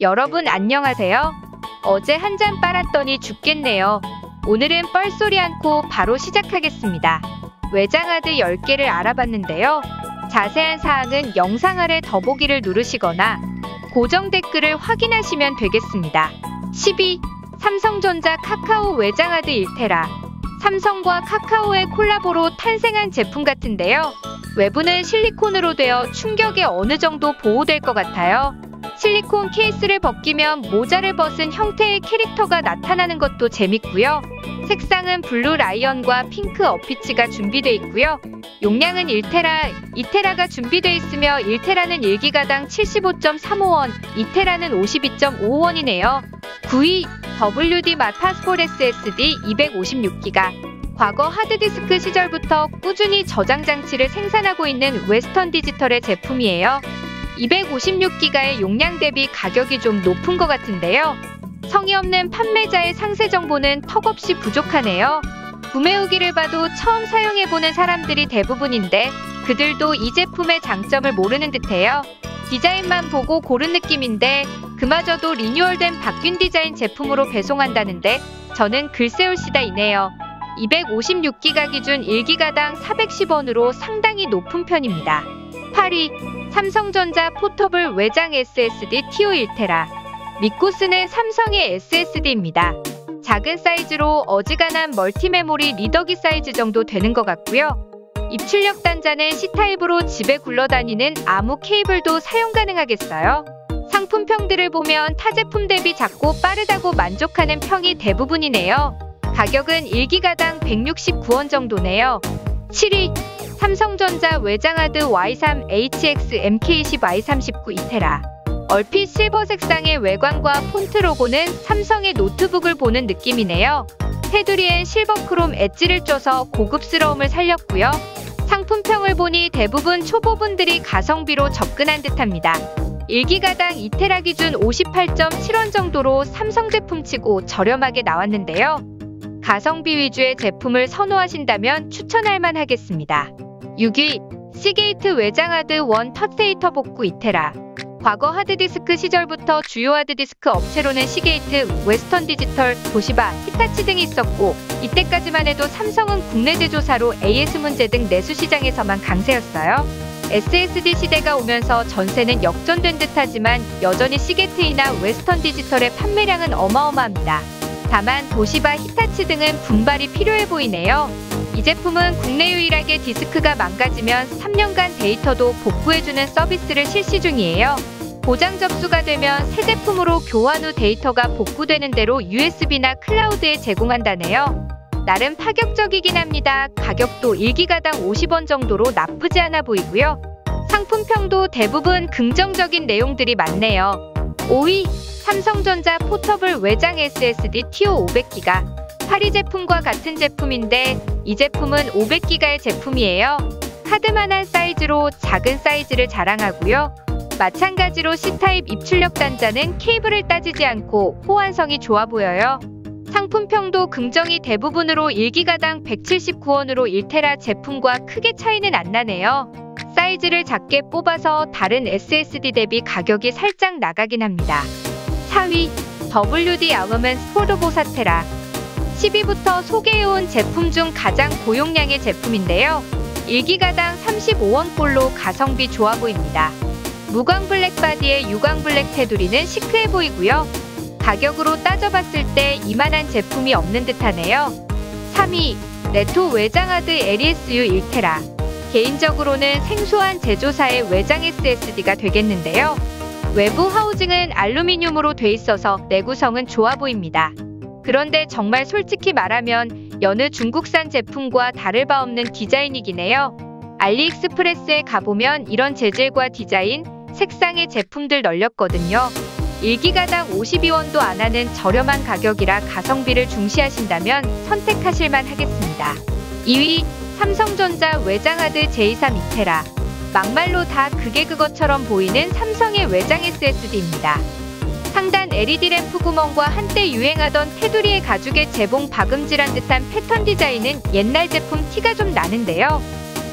여러분 안녕하세요. 어제 한 잔 빨았더니 죽겠네요. 오늘은 뻘소리 않고 바로 시작하겠습니다. 외장하드 10개를 알아봤는데요. 자세한 사항은 영상 아래 더보기를 누르시거나 고정 댓글을 확인하시면 되겠습니다. 12. 삼성전자 카카오 외장하드 1테라 삼성과 카카오의 콜라보로 탄생한 제품 같은데요. 외부는 실리콘으로 되어 충격에 어느 정도 보호될 것 같아요. 실리콘 케이스를 벗기면 모자를 벗은 형태의 캐릭터가 나타나는 것도 재밌고요. 색상은 블루 라이언과 핑크 어피치가 준비되어 있고요. 용량은 1테라, 2테라가 준비되어 있으며 1테라는 1기가당 75.35원, 2테라는 52.55원이네요. 9위 WD My Passport SSD 256기가 과거 하드디스크 시절부터 꾸준히 저장 장치를 생산하고 있는 웨스턴 디지털의 제품이에요. 256기가의 용량 대비 가격이 좀 높은 것 같은데요. 성의 없는 판매자의 상세 정보는 턱없이 부족하네요. 구매 후기를 봐도 처음 사용해보는 사람들이 대부분인데 그들도 이 제품의 장점을 모르는 듯해요. 디자인만 보고 고른 느낌인데 그마저도 리뉴얼된 바뀐 디자인 제품으로 배송한다는데 저는 글쎄올시다이네요. 256기가 기준 1기가당 410원으로 상당히 높은 편입니다. 8위 삼성전자 portable 외장 SSD T5 1테라 믿고 쓰는 삼성의 SSD입니다. 작은 사이즈로 어지간한 멀티메모리 리더기 사이즈 정도 되는 것 같고요. 입출력 단자는 C타입으로 집에 굴러다니는 아무 케이블도 사용 가능하겠어요. 상품평들을 보면 타 제품 대비 작고 빠르다고 만족하는 평이 대부분이네요. 가격은 1기가당 169원 정도네요. 7위 삼성전자 외장하드 Y3 HX MK20 Y39 2테라 얼핏 실버 색상의 외관과 폰트 로고는 삼성의 노트북을 보는 느낌이네요. 테두리엔 실버 크롬 엣지를 쪄서 고급스러움을 살렸고요. 상품평을 보니 대부분 초보분들이 가성비로 접근한 듯합니다. 1기가당 2테라 기준 58.7원 정도로 삼성 제품치고 저렴하게 나왔는데요. 가성비 위주의 제품을 선호하신다면 추천할 만하겠습니다. 6위 시게이트 외장하드 One Touch 데이터 복구 2테라 과거 하드디스크 시절부터 주요 하드디스크 업체로는 시게이트, 웨스턴 디지털, 도시바, 히타치 등이 있었고 이때까지만 해도 삼성은 국내 제조사로 AS 문제 등 내수 시장에서만 강세였어요. SSD 시대가 오면서 전세는 역전된 듯하지만 여전히 시게이트나 웨스턴 디지털의 판매량은 어마어마합니다. 다만 도시바, 히타치 등은 분발이 필요해 보이네요. 이 제품은 국내 유일하게 디스크가 망가지면 3년간 데이터도 복구해주는 서비스를 실시 중이에요. 보장 접수가 되면 새 제품으로 교환 후 데이터가 복구되는 대로 USB나 클라우드에 제공한다네요. 나름 파격적이긴 합니다. 가격도 1기가당 50원 정도로 나쁘지 않아 보이고요. 상품평도 대부분 긍정적인 내용들이 많네요. 5위 삼성전자 포터블 외장 SSD TO 500기가 파리 제품과 같은 제품인데 이 제품은 500기가의 제품이에요. 카드만한 사이즈로 작은 사이즈를 자랑하고요. 마찬가지로 C타입 입출력 단자는 케이블을 따지지 않고 호환성이 좋아 보여요. 상품평도 긍정이 대부분으로 1기가당 179원으로 1테라 제품과 크게 차이는 안 나네요. 사이즈를 작게 뽑아서 다른 SSD 대비 가격이 살짝 나가긴 합니다. 4위 WD 아워먼 포르보 사테라 10위부터 소개해온 제품 중 가장 고용량의 제품인데요. 1기가당 35원꼴로 가성비 좋아 보입니다. 무광 블랙 바디의 유광 블랙 테두리는 시크해 보이고요. 가격으로 따져봤을 때 이만한 제품이 없는 듯하네요. 3위 레토 외장하드 LESU 1테라 개인적으로는 생소한 제조사의 외장 SSD가 되겠는데요. 외부 하우징은 알루미늄으로 돼 있어서 내구성은 좋아 보입니다. 그런데 정말 솔직히 말하면 여느 중국산 제품과 다를 바 없는 디자인이긴 해요. 알리익스프레스에 가보면 이런 재질과 디자인, 색상의 제품들 널렸거든요. 1기가당 52원도 안 하는 저렴한 가격이라 가성비를 중시하신다면 선택하실만 하겠습니다. 2위 삼성전자 외장하드 J3 2테라 막말로 다 그게 그것처럼 보이는 삼성의 외장 SSD입니다. 상단 LED 램프 구멍과 한때 유행하던 테두리의 가죽의 재봉 박음질한 듯한 패턴 디자인은 옛날 제품 티가 좀 나는데요.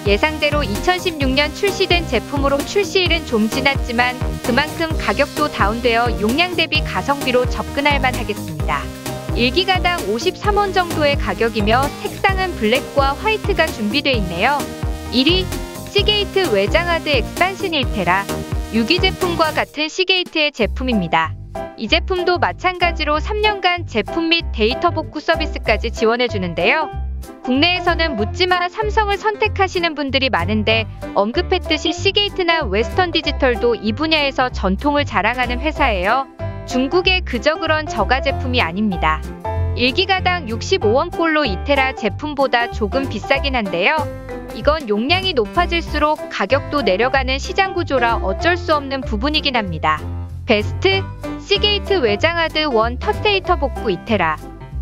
예상대로 2016년 출시된 제품으로 출시일은 좀 지났지만 그만큼 가격도 다운되어 용량 대비 가성비로 접근할 만하겠습니다. 1기가당 53원 정도의 가격이며 색상은 블랙과 화이트가 준비되어 있네요. 1위 시게이트 외장하드 Expansion 1테라 6위 제품과 같은 시게이트의 제품입니다. 이 제품도 마찬가지로 3년간 제품 및 데이터 복구 서비스까지 지원해주는데요. 국내에서는 묻지마 삼성을 선택하시는 분들이 많은데 언급했듯이 시게이트나 웨스턴 디지털도 이 분야에서 전통을 자랑하는 회사예요. 중국의 그저 그런 저가 제품이 아닙니다. 1기가당 65원꼴로 이테라 제품보다 조금 비싸긴 한데요. 이건 용량이 높아질수록 가격도 내려가는 시장 구조라 어쩔 수 없는 부분이긴 합니다. 베스트 시게이트 외장하드 One Touch 데이터 복구 이테라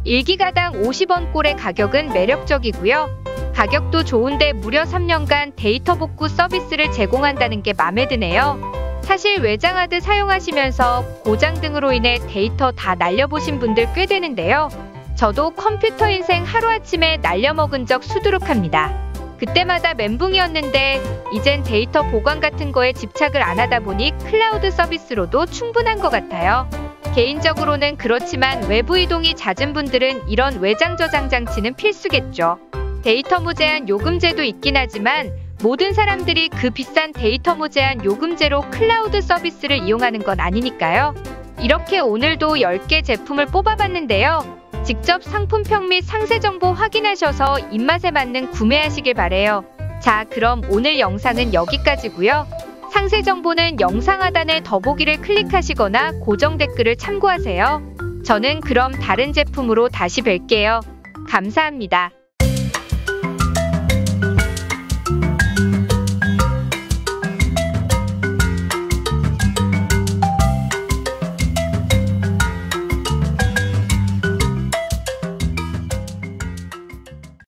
1기가당 50원 꼴의 가격은 매력적이고요. 가격도 좋은데 무려 3년간 데이터 복구 서비스를 제공한다는 게 맘에 드네요. 사실 외장하드 사용하시면서 고장 등으로 인해 데이터 다 날려보신 분들 꽤 되는데요. 저도 컴퓨터 인생 하루아침에 날려먹은 적 수두룩합니다. 그때마다 멘붕이었는데 이젠 데이터 보관 같은 거에 집착을 안 하다 보니 클라우드 서비스로도 충분한 것 같아요. 개인적으로는 그렇지만 외부 이동이 잦은 분들은 이런 외장 저장 장치는 필수겠죠. 데이터 무제한 요금제도 있긴 하지만 모든 사람들이 그 비싼 데이터 무제한 요금제로 클라우드 서비스를 이용하는 건 아니니까요. 이렇게 오늘도 10개 제품을 뽑아봤는데요. 직접 상품평 및 상세 정보 확인하셔서 입맛에 맞는 구매하시길 바래요. 자, 그럼 오늘 영상은 여기까지고요. 상세 정보는 영상 하단의 더보기를 클릭하시거나 고정 댓글을 참고하세요. 저는 그럼 다른 제품으로 다시 뵐게요. 감사합니다.